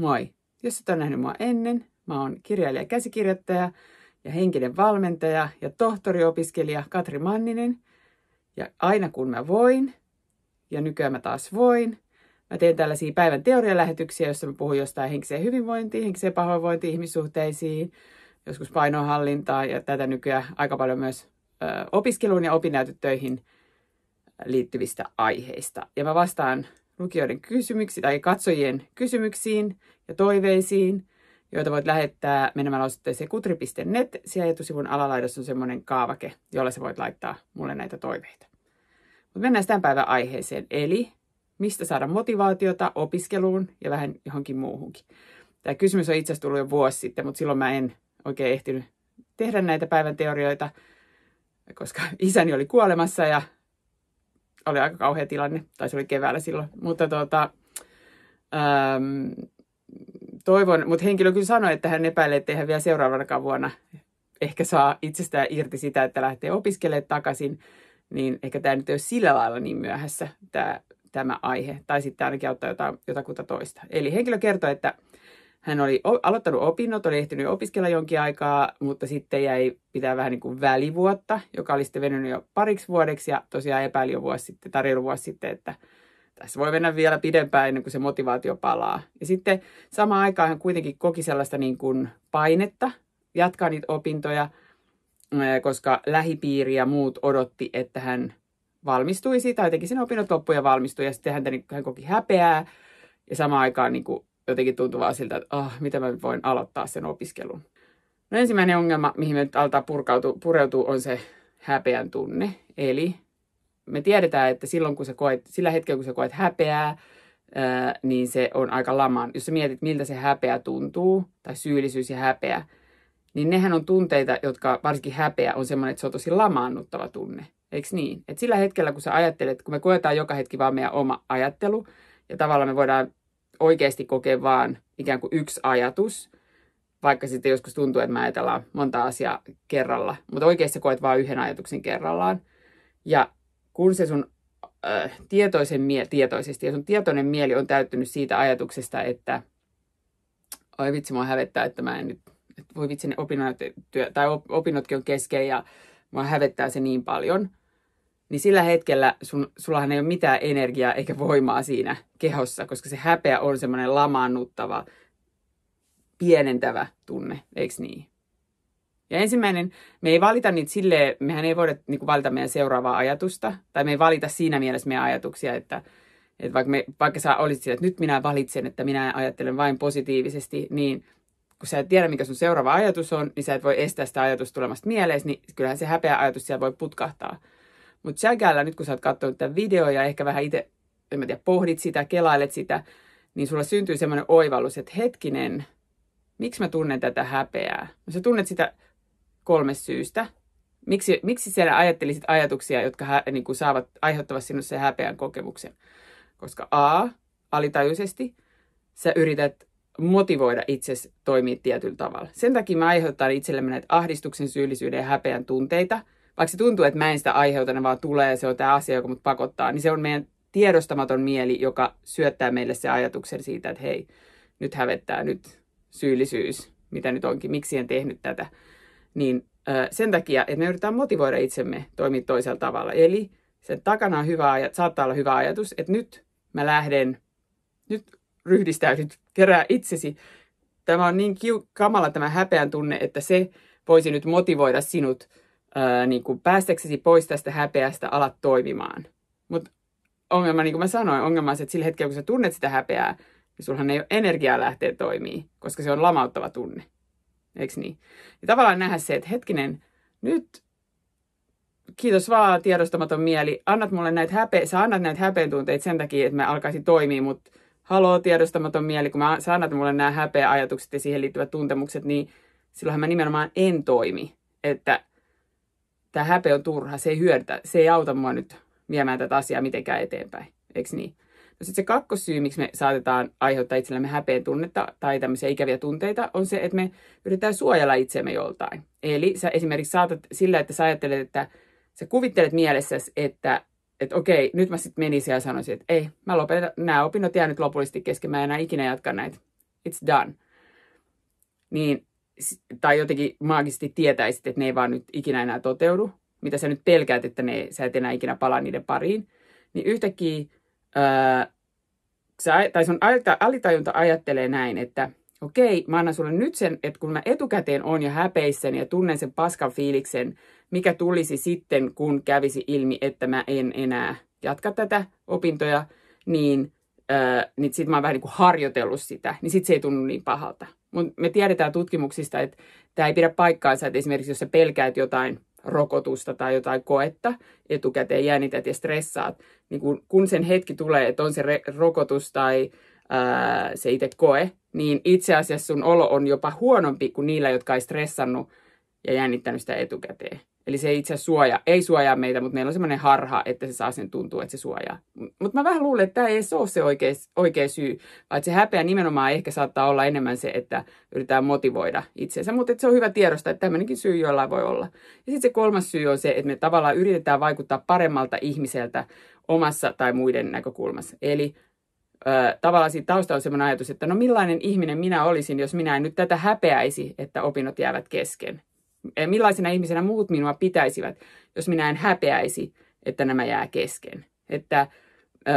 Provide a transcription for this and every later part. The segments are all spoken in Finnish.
Moi! Jos et ole nähnyt mua ennen, mä oon kirjailija, käsikirjoittaja ja henkinen valmentaja ja tohtoriopiskelija Katri Manninen. Ja aina kun mä voin, ja nykyään mä taas voin, mä teen tällaisia päivän teorialähetyksiä, joissa mä puhun jostain henkiseen hyvinvointiin, henkiseen pahoinvointiin, ihmissuhteisiin, joskus painohallintaa ja tätä nykyään aika paljon myös ö, opiskeluun ja opinnäytetöihin liittyvistä aiheista. Ja mä vastaan lukijoiden kysymyksiin tai katsojien kysymyksiin ja toiveisiin, joita voit lähettää menemällä osoitteeseen kutri.net. Siellä etusivun alalaidassa on semmoinen kaavake, jolla sä voit laittaa mulle näitä toiveita. Mutta mennään tämän päivän aiheeseen, eli mistä saada motivaatiota opiskeluun ja vähän johonkin muuhunkin. Tämä kysymys on itse asiassa tullut jo vuosi sitten, mutta silloin mä en oikein ehtinyt tehdä näitä päivän teorioita, koska isäni oli kuolemassa ja oli aika kauhea tilanne, tai se oli keväällä silloin. Mutta tuota, äm, toivon, mutta henkilö kyllä sanoi, että hän epäilee, että hän vielä seuraavanakaan vuonna ehkä saa itsestään irti sitä, että lähtee opiskelemaan takaisin, niin ehkä tämä nyt ei ole sillä lailla niin myöhässä tämä, tämä aihe, tai sitten ainakin auttaa jotain, jotakuta toista. Eli henkilö kertoi, että hän oli aloittanut opinnot, oli ehtinyt opiskella jonkin aikaa, mutta sitten jäi pitää vähän niin kuin välivuotta, joka oli sitten venynyt jo pariksi vuodeksi ja tosiaan epäili jo vuosi sitten, tai vuosi sitten, että tässä voi mennä vielä pidempään ennen kuin se motivaatio palaa. Ja sitten samaan aikaan hän kuitenkin koki sellaista niin kuin painetta jatkaa niitä opintoja, koska lähipiiri ja muut odotti, että hän valmistuisi tai jotenkin sen opinnot loppuun ja valmistui. Ja sitten niin, hän koki häpeää ja samaan aikaan niin kuin jotenkin tuntuu vaan siltä, että oh, mitä mä voin aloittaa sen opiskelun. No ensimmäinen ongelma, mihin me nyt aletaan pureutua, on se häpeän tunne. Eli me tiedetään, että silloin kun sä koet, sillä hetkellä kun sä koet häpeää, ää, niin se on aika lamaan. Jos sä mietit, miltä se häpeä tuntuu, tai syyllisyys ja häpeä, niin nehän on tunteita, jotka varsinkin häpeä on semmoinen, että se on tosi lamaannuttava tunne. Eikö niin? Et sillä hetkellä, kun sä ajattelet, kun me koetaan joka hetki vaan meidän oma ajattelu, ja tavallaan me voidaan oikeasti kokea vaan ikään kuin yksi ajatus, vaikka sitten joskus tuntuu, että me ajatellaan monta asiaa kerralla, mutta oikeasti koet vain yhden ajatuksen kerrallaan. Ja kun se sun äh, tietoisen mie- tietoisesti ja sun tietoinen mieli on täyttynyt siitä ajatuksesta, että oi vitsi, mua hävettää, että mä en nyt, että voi vitsi, ne opinnot, työ, tai opinnotkin on kesken ja mua hävettää se niin paljon, niin sillä hetkellä sun, sullahan ei ole mitään energiaa eikä voimaa siinä kehossa, koska se häpeä on semmoinen lamaannuttava, pienentävä tunne, eikö niin? Ja ensimmäinen, me ei valita niitä silleen, mehän ei voida niin kuin, valita meidän seuraavaa ajatusta, tai me ei valita siinä mielessä meidän ajatuksia, että, että vaikka, me, vaikka sä olisit sillä, että nyt minä valitsen, että minä ajattelen vain positiivisesti, niin kun sä et tiedä, mikä sun seuraava ajatus on, niin sä et voi estää sitä ajatusta tulemasta mieleen, niin kyllähän se häpeä ajatus siellä voi putkahtaa. Mutta säkällä nyt kun sä oot katsonut tämän video ja ehkä vähän itse, en mä tiedä, pohdit sitä, kelailet sitä, niin sulla syntyy semmoinen oivallus, että hetkinen, miksi mä tunnen tätä häpeää? No sä tunnet sitä kolme syystä. Miksi, miksi siellä ajattelisit ajatuksia, jotka hä, niin kuin saavat aiheuttavat sinussa häpeän kokemuksen? Koska A, alitajuisesti, sä yrität motivoida itsesi toimia tietyllä tavalla. Sen takia mä aiheutan itsellemme näitä ahdistuksen, syyllisyyden ja häpeän tunteita – vaikka se tuntuu, että mä en sitä aiheuta, ne vaan tulee, se on tämä asia, joka mut pakottaa, niin se on meidän tiedostamaton mieli, joka syöttää meille se ajatuksen siitä, että hei, nyt hävettää, nyt syyllisyys, mitä nyt onkin, miksi en tehnyt tätä. Niin sen takia, että me yritetään motivoida itsemme toimia toisella tavalla. Eli sen takana on hyvä, saattaa olla hyvä ajatus, että nyt mä lähden, nyt ryhdistäydyt, kerää itsesi. Tämä on niin kiu- kamala tämä häpeän tunne, että se voisi nyt motivoida sinut ää, niin kuin päästäksesi pois tästä häpeästä alat toimimaan. Mutta ongelma, niin kuin mä sanoin, ongelma on se, että sillä hetkellä, kun sä tunnet sitä häpeää, niin sulhan ei ole energiaa lähteä toimii, koska se on lamauttava tunne. Eikö niin? Ja tavallaan nähdä se, että hetkinen, nyt kiitos vaan tiedostamaton mieli, annat mulle näitä häpeä, sä annat näitä häpeän tunteita sen takia, että mä alkaisin toimia, mutta haloo tiedostamaton mieli, kun mä, sä annat mulle nämä häpeä ajatukset ja siihen liittyvät tuntemukset, niin silloinhan mä nimenomaan en toimi. Että tämä häpeä on turha, se ei hyödytä, se ei auta mua nyt viemään tätä asiaa mitenkään eteenpäin, eikö niin? No sitten se kakkossyy, miksi me saatetaan aiheuttaa itsellemme häpeän tunnetta tai tämmöisiä ikäviä tunteita, on se, että me yritetään suojella itsemme joltain. Eli sä esimerkiksi saatat sillä, että sä ajattelet, että sä kuvittelet mielessäsi, että että okei, nyt mä sitten menisin ja sanoisin, että ei, mä lopetan, nämä opinnot jää nyt lopullisesti kesken, mä en enää ikinä jatka näitä It's done. Niin, tai jotenkin maagisesti tietäisit, että ne ei vaan nyt ikinä enää toteudu, mitä sä nyt pelkäät, että ne, sä et enää ikinä palaa niiden pariin, niin yhtäkkiä ää, sä, tai sun alitajunta ajattelee näin, että okei, mä annan sulle nyt sen, että kun mä etukäteen on jo häpeissäni ja tunnen sen paskan fiiliksen, mikä tulisi sitten, kun kävisi ilmi, että mä en enää jatka tätä opintoja, niin, äh, niin sitten mä oon vähän niin kuin harjoitellut sitä, niin sitten se ei tunnu niin pahalta. Mutta me tiedetään tutkimuksista, että tämä ei pidä paikkaansa, että esimerkiksi jos sä pelkäät jotain rokotusta tai jotain koetta etukäteen jännität ja stressaat, niin kun, kun sen hetki tulee, että on se re- rokotus tai ää, se itse koe, niin itse asiassa sun olo on jopa huonompi kuin niillä, jotka ei stressannut ja jännittänyt sitä etukäteen. Eli se itse suoja, ei suojaa meitä, mutta meillä on semmoinen harha, että se saa sen tuntua, että se suojaa. Mutta mä vähän luulen, että tämä ei ole se oikea, oikea syy, vaan se häpeä nimenomaan ehkä saattaa olla enemmän se, että yritetään motivoida itseensä. Mutta se on hyvä tiedosta, että tämmöinenkin syy jollain voi olla. Ja sitten se kolmas syy on se, että me tavallaan yritetään vaikuttaa paremmalta ihmiseltä omassa tai muiden näkökulmassa. Eli ö, tavallaan siinä taustalla on sellainen ajatus, että no millainen ihminen minä olisin, jos minä en nyt tätä häpeäisi, että opinnot jäävät kesken. Millaisena ihmisenä muut minua pitäisivät, jos minä en häpeäisi, että nämä jää kesken. Että ö,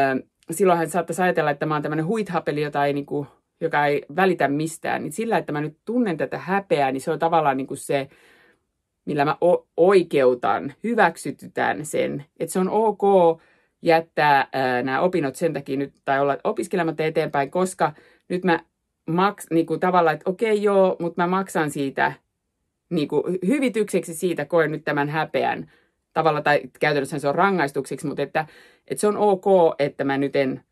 silloinhan saattaisi ajatella, että mä oon tämmöinen huithapeli, jota ei, niin kuin, joka ei välitä mistään. Niin sillä, että mä nyt tunnen tätä häpeää, niin se on tavallaan niin kuin se, millä mä o- oikeutan, hyväksytytään sen, että se on ok jättää ää, nämä opinnot sen takia nyt, tai olla opiskelematta eteenpäin, koska nyt mä maks, niin kuin tavallaan, että okei okay, joo, mutta mä maksan siitä niin kuin hyvitykseksi siitä, koen nyt tämän häpeän tavalla, tai käytännössä se on rangaistuksiksi, mutta että, että se on ok, että mä nyt en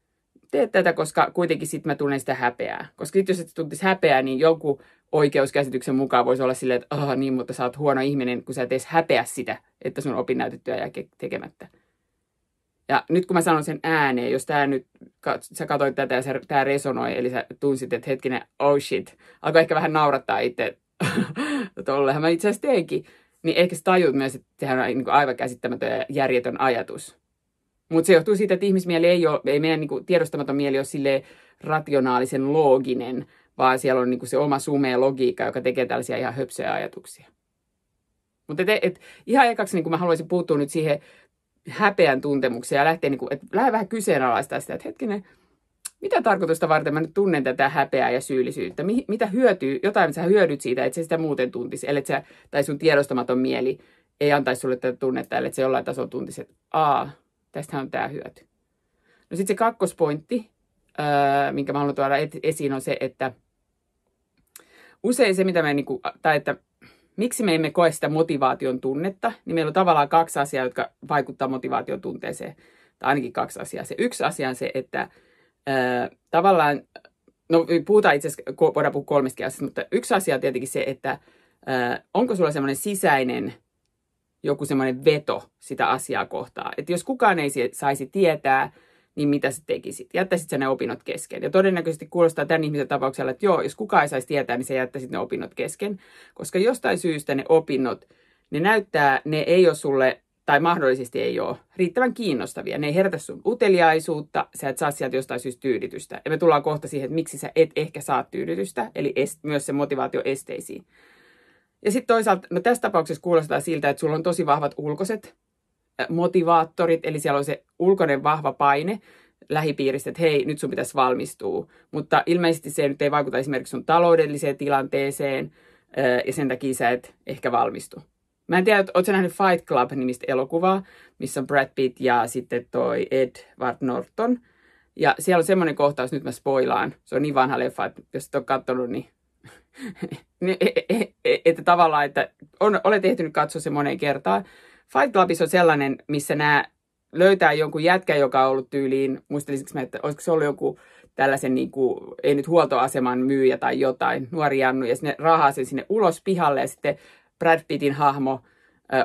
tee tätä, koska kuitenkin sitten mä tunnen sitä häpeää. Koska sitten jos et tuntisi häpeää, niin joku oikeuskäsityksen mukaan voisi olla silleen, että oh, niin, mutta sä oot huono ihminen, kun sä et edes häpeä sitä, että sun opinnäytetyö jää tekemättä. Ja nyt kun mä sanon sen ääneen, jos tää nyt, sä katsoit tätä ja tämä resonoi, eli sä tunsit, että hetkinen, oh shit, alkoi ehkä vähän naurattaa itse, tollehan mä itse asiassa teenkin, niin ehkä sä tajut myös, että sehän on niin aivan käsittämätön ja järjetön ajatus. Mutta se johtuu siitä, että ihmismieli ei ole, ei meidän niin kuin, tiedostamaton mieli ole sille rationaalisen looginen, vaan siellä on niin kuin, se oma sumea logiikka, joka tekee tällaisia ihan höpsöjä ajatuksia. Mutta et, ihan ekaksi niin kuin mä haluaisin puuttua nyt siihen häpeän tuntemukseen ja lähteä, niin kuin, että lähde vähän kyseenalaistaa sitä, että hetkinen, mitä tarkoitusta varten mä nyt tunnen tätä häpeää ja syyllisyyttä? Mi- mitä hyötyy, jotain sä hyödyt siitä, että sä sitä muuten tuntisi, ellei sä, tai sun tiedostamaton mieli ei antaisi sulle tätä tunnetta, ellei se jollain tasolla tuntisi, että aa, tästähän on tämä hyöty. No sitten se kakkospointti, öö, minkä mä haluan tuoda esiin, on se, että usein se, mitä me, niin kuin, tai että miksi me emme koe sitä motivaation tunnetta, niin meillä on tavallaan kaksi asiaa, jotka vaikuttaa motivaation tunteeseen. Tai ainakin kaksi asiaa. Se yksi asia on se, että tavallaan, no puhutaan itse asiassa, voidaan puhua kolmestakin asiasta, mutta yksi asia on tietenkin se, että ää, onko sulla semmoinen sisäinen joku semmoinen veto sitä asiaa kohtaan. Että jos kukaan ei saisi tietää, niin mitä sä tekisit? Jättäisit sä ne opinnot kesken? Ja todennäköisesti kuulostaa tämän ihmisen tapauksella, että joo, jos kukaan ei saisi tietää, niin sä jättäisit ne opinnot kesken. Koska jostain syystä ne opinnot, ne näyttää, ne ei ole sulle, tai mahdollisesti ei ole, riittävän kiinnostavia. Ne ei herätä sun uteliaisuutta, sä et saa sieltä jostain syystä tyydytystä. Ja me tullaan kohta siihen, että miksi sä et ehkä saa tyydytystä, eli est, myös se motivaatio esteisiin. Ja sitten toisaalta, no tässä tapauksessa kuulostaa siltä, että sulla on tosi vahvat ulkoiset motivaattorit, eli siellä on se ulkoinen vahva paine lähipiiristä, että hei, nyt sun pitäisi valmistua. Mutta ilmeisesti se nyt ei vaikuta esimerkiksi sun taloudelliseen tilanteeseen, ja sen takia sä et ehkä valmistu. Mä en tiedä, ootko nähnyt Fight Club-nimistä elokuvaa, missä on Brad Pitt ja sitten toi Edward Norton. Ja siellä on semmoinen kohtaus, nyt mä spoilaan, se on niin vanha leffa, että jos et ole katsonut, niin, niin e, e, e, että tavallaan, että on, olet ehtinyt katsoa se moneen kertaan, Fight Clubissa on sellainen, missä nämä löytää jonkun jätkä, joka on ollut tyyliin, muistelisinko mä, että olisiko se ollut joku tällaisen, niin kuin, ei nyt huoltoaseman myyjä tai jotain, nuori Jannu, ja sinne rahaa sen sinne ulos pihalle, ja sitten Brad Pittin hahmo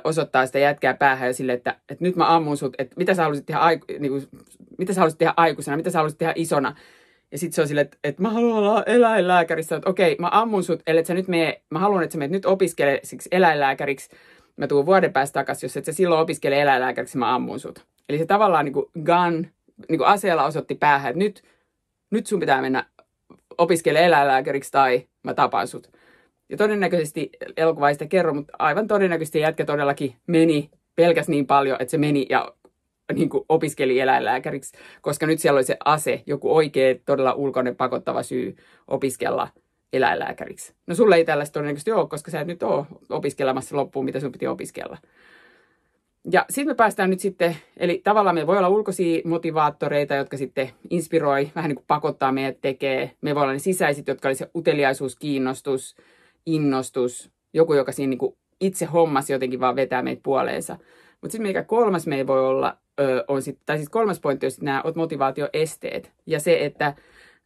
osoittaa sitä jätkää päähän ja sille, että, että nyt mä ammun sut, että mitä sä haluaisit tehdä, aiku, niin kuin, mitä sä haluaisit tehdä aikuisena, mitä sä haluaisit tehdä isona. Ja sitten se on silleen, että, että mä haluan olla eläinlääkärissä, että okei, mä ammun sut, ellei sä nyt mene, mä haluan, että sä menet nyt opiskelisiksi eläinlääkäriksi, mä tuun vuoden päästä takaisin, jos et sä silloin opiskele eläinlääkäriksi, mä ammun sut. Eli se tavallaan niin kuin gun, niin kuin aseella osoitti päähän, että nyt, nyt sun pitää mennä opiskele eläinlääkäriksi tai mä tapan sut. Ja todennäköisesti, elokuva ei sitä kerro, mutta aivan todennäköisesti jätkä todellakin meni pelkäs niin paljon, että se meni ja niin kuin opiskeli eläinlääkäriksi, koska nyt siellä oli se ase, joku oikea, todella ulkoinen pakottava syy opiskella eläinlääkäriksi. No sulle ei tällaista todennäköisesti ole, koska sä et nyt ole opiskelemassa loppuun, mitä sun piti opiskella. Ja sitten me päästään nyt sitten, eli tavallaan me voi olla ulkoisia motivaattoreita, jotka sitten inspiroi, vähän niin kuin pakottaa meidät tekee. Me voi olla ne sisäiset, jotka oli se uteliaisuus, kiinnostus, innostus, joku, joka siinä niin kuin itse hommasi jotenkin vaan vetää meitä puoleensa. Mutta sitten mikä kolmas me voi olla, ö, on sit, tai siis kolmas pointti on sitten nämä motivaatioesteet. Ja se, että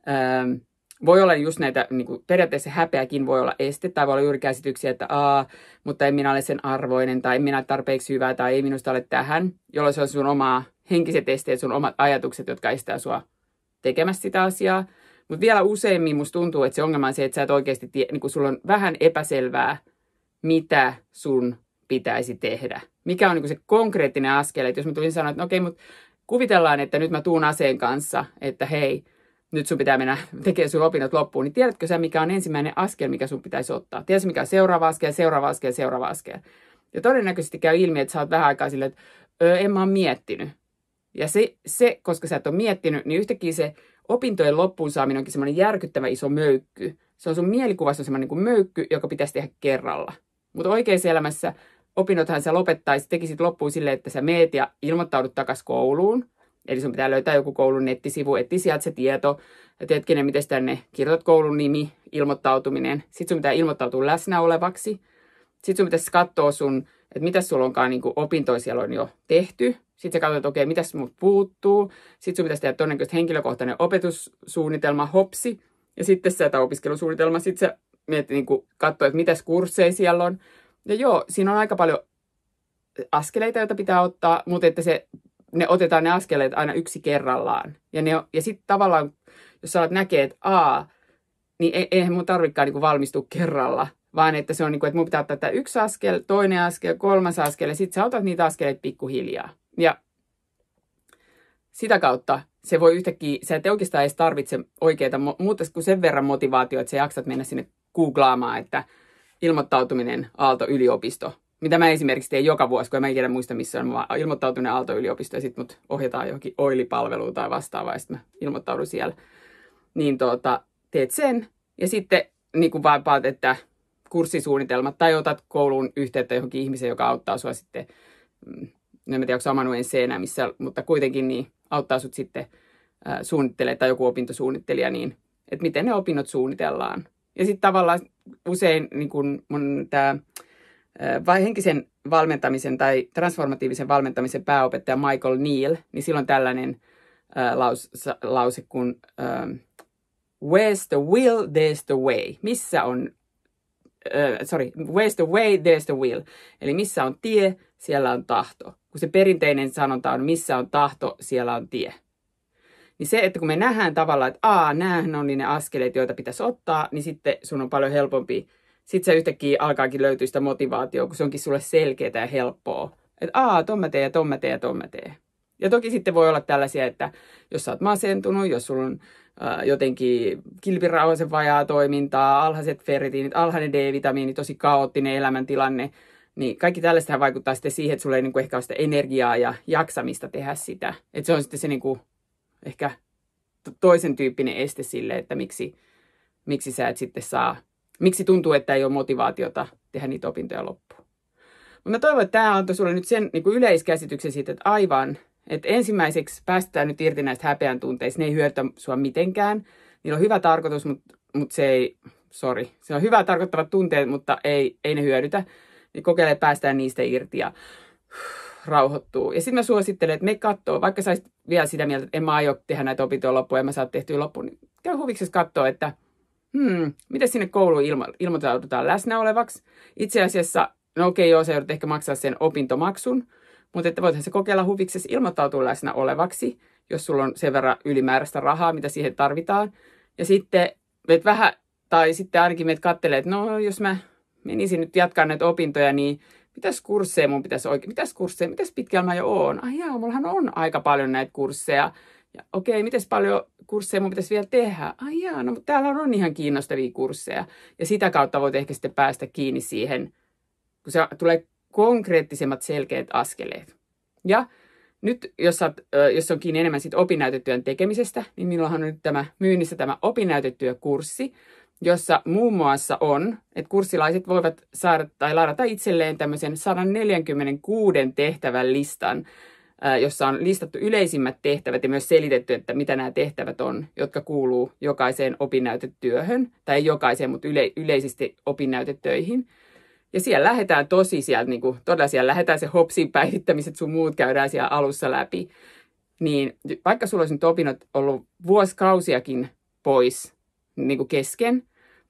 ö, voi olla just näitä, niin kuin periaatteessa häpeäkin voi olla este, tai voi olla juuri käsityksiä, että aa, mutta en minä ole sen arvoinen, tai en minä ole tarpeeksi hyvää, tai ei minusta ole tähän, jolloin se on sun omaa henkiset esteet, sun omat ajatukset, jotka estää sua tekemästä sitä asiaa. Mutta vielä useimmin musta tuntuu, että se ongelma on se, että sä et oikeasti tie, niin kun sulla on vähän epäselvää, mitä sun pitäisi tehdä. Mikä on niin se konkreettinen askel, että jos mä tulin sanoa, että no okei, mutta kuvitellaan, että nyt mä tuun aseen kanssa, että hei, nyt sun pitää mennä tekemään sun opinnot loppuun, niin tiedätkö sä, mikä on ensimmäinen askel, mikä sun pitäisi ottaa? Tiedätkö, mikä on seuraava askel, seuraava askel, seuraava askel? Ja todennäköisesti käy ilmi, että sä oot vähän aikaa silleen, että en mä oon miettinyt. Ja se, se, koska sä et ole miettinyt, niin yhtäkkiä se opintojen loppuun saaminen onkin semmoinen järkyttävä iso möykky. Se on sun mielikuvassa semmoinen niin möykky, joka pitäisi tehdä kerralla. Mutta oikeassa elämässä opinnothan sä lopettaisit, tekisit loppuun silleen, että sä meet ja ilmoittaudut takaisin kouluun. Eli sun pitää löytää joku koulun nettisivu, etti sieltä se tieto, että hetkinen, miten tänne kirjoitat koulun nimi, ilmoittautuminen. Sitten sun pitää ilmoittautua läsnä olevaksi. Sitten sun pitäisi katsoa sun, että mitä sulla onkaan niin opintoja siellä on jo tehty. Sitten sä katsot, että okei, mitä mut puuttuu. Sitten sun pitäisi tehdä todennäköisesti henkilökohtainen opetussuunnitelma, hopsi. Ja sitten sä tämä opiskelusuunnitelma, sitten sä mietit, niin katsoa, että mitä kursseja siellä on. Ja joo, siinä on aika paljon askeleita, joita pitää ottaa, mutta että se ne otetaan ne askeleet aina yksi kerrallaan. Ja, ne, ja sitten tavallaan, jos sä alat näkee, että a, niin e, eihän mun tarvikaan niin valmistua kerralla, vaan että se on niin kuin, että mun pitää ottaa tämä yksi askel, toinen askel, kolmas askel, ja sitten sä otat niitä askeleita pikkuhiljaa. Ja sitä kautta se voi yhtäkkiä, sä et oikeastaan edes tarvitse oikeita, muuta kuin sen verran motivaatio, että sä jaksat mennä sinne googlaamaan, että ilmoittautuminen Aalto-yliopisto mitä mä esimerkiksi teen joka vuosi, kun en ikinä muista missä on. Mä ilmoittautunut Aalto-yliopistoon ja sitten mut ohjataan johonkin oilipalveluun tai vastaavaa ja sitten mä ilmoittaudun siellä. Niin tuota, teet sen ja sitten niin kuin vaan että kurssisuunnitelmat tai otat kouluun yhteyttä johonkin ihmiseen, joka auttaa sua sitten, mm, en tiedä, onko Samanuen seenä, missä, mutta kuitenkin niin auttaa sut sitten suunnittelemaan tai joku opintosuunnittelija, niin että miten ne opinnot suunnitellaan. Ja sitten tavallaan usein niin kun mun tämä vai henkisen valmentamisen tai transformatiivisen valmentamisen pääopettaja Michael Neal, niin silloin tällainen äh, laus, lause kuin Where's the will, there's the way. Missä on, äh, sorry, where's the way, there's the will. Eli missä on tie, siellä on tahto. Kun se perinteinen sanonta on, missä on tahto, siellä on tie. Niin se, että kun me nähdään tavallaan, että aa, näähän on niin ne askeleet, joita pitäisi ottaa, niin sitten sun on paljon helpompi sitten se yhtäkkiä alkaakin löytyä sitä motivaatiota, kun se onkin sulle selkeää ja helppoa. Että aa, ton mä teen ja ton mä teen ja ton mä teen. Ja toki sitten voi olla tällaisia, että jos sä oot masentunut, jos sulla on jotenkin kilpirauhasen vajaa toimintaa, alhaiset ferritiinit, alhainen D-vitamiini, tosi kaoottinen elämäntilanne, niin kaikki tällaista vaikuttaa sitten siihen, että sulla ei niin kuin ehkä ole sitä energiaa ja jaksamista tehdä sitä. Että se on sitten se niin kuin ehkä toisen tyyppinen este sille, että miksi, miksi sä et sitten saa miksi tuntuu, että ei ole motivaatiota tehdä niitä opintoja loppuun. Mutta mä toivon, että tämä antoi sulle nyt sen niin kuin yleiskäsityksen siitä, että aivan, että ensimmäiseksi päästetään nyt irti näistä häpeän tunteista. Ne ei hyödytä sua mitenkään. Niillä on hyvä tarkoitus, mutta, mutta se ei, sorry, se on hyvä tarkoittavat tunteet, mutta ei, ei ne hyödytä. Niin kokeile päästään niistä irti ja rauhoittuu. Ja sitten mä suosittelen, että me katsoo, vaikka sä vielä sitä mieltä, että en mä aio tehdä näitä opintoja loppuun ja mä saa tehtyä loppuun, niin käy huviksesi katsoa, että – hmm, miten sinne kouluun ilmo- ilmoittaudutaan läsnä olevaksi. Itse asiassa, no okei okay, joo, sä joudut ehkä maksaa sen opintomaksun, mutta että voithan se kokeilla huviksesi ilmoittautua läsnä olevaksi, jos sulla on sen verran ylimääräistä rahaa, mitä siihen tarvitaan. Ja sitten et vähän, tai sitten ainakin meitä kattelee, että no jos mä menisin nyt jatkaa näitä opintoja, niin mitäs kursseja mun pitäisi oikein, mitäs kursseja, mitäs pitkällä mä jo oon? Ai jaa, mullahan on aika paljon näitä kursseja Ja okei, okay, miten paljon kursseja mun pitäisi vielä tehdä? Ai jaa, no täällä on ihan kiinnostavia kursseja. Ja sitä kautta voit ehkä sitten päästä kiinni siihen, kun se tulee konkreettisemmat selkeät askeleet. Ja nyt, jos, saat, jos on kiinni enemmän siitä opinnäytetyön tekemisestä, niin minullahan on nyt tämä myynnissä tämä opinnäytetyökurssi, jossa muun muassa on, että kurssilaiset voivat saada tai ladata itselleen tämmöisen 146 tehtävän listan, jossa on listattu yleisimmät tehtävät ja myös selitetty, että mitä nämä tehtävät on, jotka kuuluu jokaiseen opinnäytetyöhön, tai jokaiseen, mutta yle, yleisesti opinnäytetöihin. Ja siellä lähdetään tosi sieltä, niin kuin, todella siellä lähdetään se hopsin päihittämiset, sun muut käydään siellä alussa läpi. Niin vaikka sulla olisi nyt opinnot ollut vuosikausiakin pois niin kuin kesken,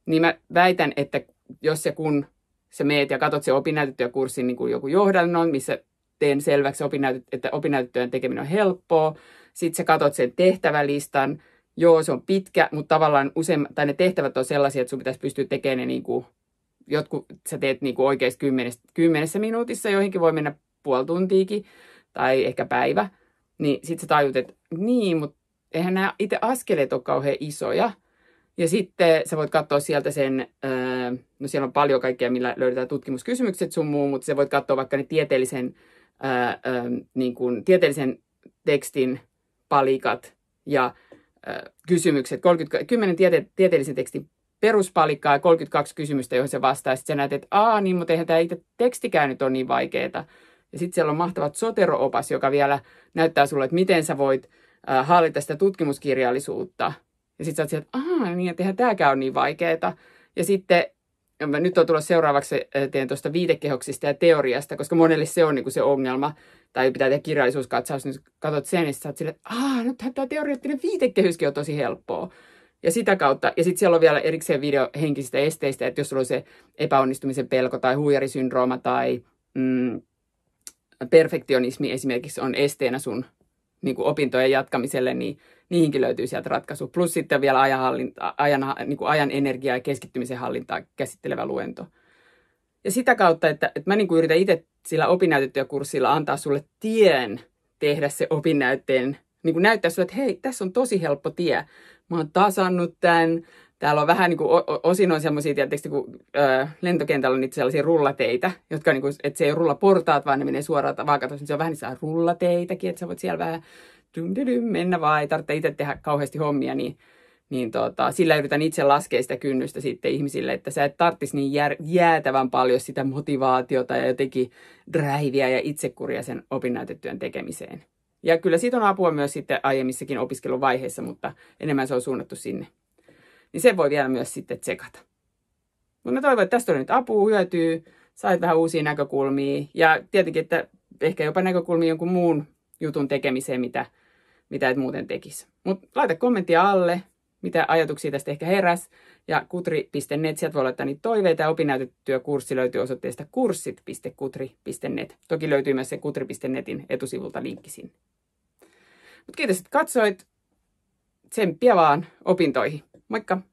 niin mä väitän, että jos se kun sä meet ja katsot se opinnäytetyökurssin niin kuin joku johdannon, missä teen selväksi, että opinnäytetyön tekeminen on helppoa. Sitten sä katsot sen tehtävälistan. Joo, se on pitkä, mutta tavallaan usein, tai ne tehtävät on sellaisia, että sun pitäisi pystyä tekemään ne niin kuin, jotkut sä teet niin kuin oikeasti kymmenessä, kymmenessä minuutissa, joihinkin voi mennä puoli tuntiikin tai ehkä päivä. Niin sitten sä tajut, että niin, mutta eihän nämä itse askeleet ole kauhean isoja. Ja sitten sä voit katsoa sieltä sen, no siellä on paljon kaikkea, millä löydetään tutkimuskysymykset sun muu, mutta sä voit katsoa vaikka ne tieteellisen ää, ää, niin kuin tieteellisen tekstin palikat ja kysymykset. 30, 10 tiete, tieteellisen tekstin peruspalikkaa ja 32 kysymystä, joihin se vastaa. Sitten sä näet, että aa niin, mutta eihän tämä tekstikään nyt ole niin vaikeaa. Ja sitten siellä on mahtavat Sotero-opas, joka vielä näyttää sulle, että miten sä voit ää, hallita sitä tutkimuskirjallisuutta. Ja sitten sä oot sieltä, aah, niin, että eihän tämäkään ole niin vaikeaa. Ja sitten nyt on tullut seuraavaksi, teen tuosta viitekehoksista ja teoriasta, koska monelle se on niin se ongelma, tai pitää tehdä kirjallisuuskatsaus, niin katsot sen, niin sä oot silleen, että aah, nyt tämä teoreettinen viitekehyskin on tosi helppoa. Ja sitä kautta, ja sitten siellä on vielä erikseen video henkisistä esteistä, että jos sulla on se epäonnistumisen pelko tai huijarisyndrooma tai mm, perfektionismi esimerkiksi on esteenä sun niin kuin opintojen jatkamiselle, niin niihinkin löytyy sieltä ratkaisu. Plus sitten vielä ajan, ajan, niin kuin ajan energiaa ja keskittymisen hallintaa käsittelevä luento. Ja sitä kautta, että, että mä niin kuin yritän itse sillä opinnäytetyökurssilla antaa sulle tien tehdä se opinnäytteen, niin kuin näyttää sulle, että hei, tässä on tosi helppo tie. Mä oon tasannut tämän, täällä on vähän niin kuin, osin on semmoisia, tietysti kun ö, lentokentällä on niitä sellaisia rullateitä, jotka niin kuin, että se ei rulla portaat, vaan ne menee suoraan vaakatossa, niin se on vähän niissä rullateitäkin, että sä voit siellä vähän dym, dym, mennä vaan, ei tarvitse itse tehdä kauheasti hommia, niin, niin tota, sillä yritän itse laskea sitä kynnystä sitten ihmisille, että sä et tarvitsisi niin jär, jäätävän paljon sitä motivaatiota ja jotenkin drivea ja itsekuria sen opinnäytetyön tekemiseen. Ja kyllä siitä on apua myös sitten aiemmissakin opiskeluvaiheissa, mutta enemmän se on suunnattu sinne. Niin se voi vielä myös sitten tsekata. Mutta mä toivon, että tästä on nyt apua, hyötyy, sait vähän uusia näkökulmia ja tietenkin, että ehkä jopa näkökulmia jonkun muun jutun tekemiseen, mitä, mitä et muuten tekisi. Mutta laita kommenttia alle, mitä ajatuksia tästä ehkä heräs. Ja kutri.net, sieltä voi laittaa niitä toiveita. Ja opinnäytetyökurssi löytyy osoitteesta kurssit.kutri.net. Toki löytyy myös se kutri.netin etusivulta linkki sinne. Mut kiitos, että katsoit. Tsemppiä vaan opintoihin. Moikka!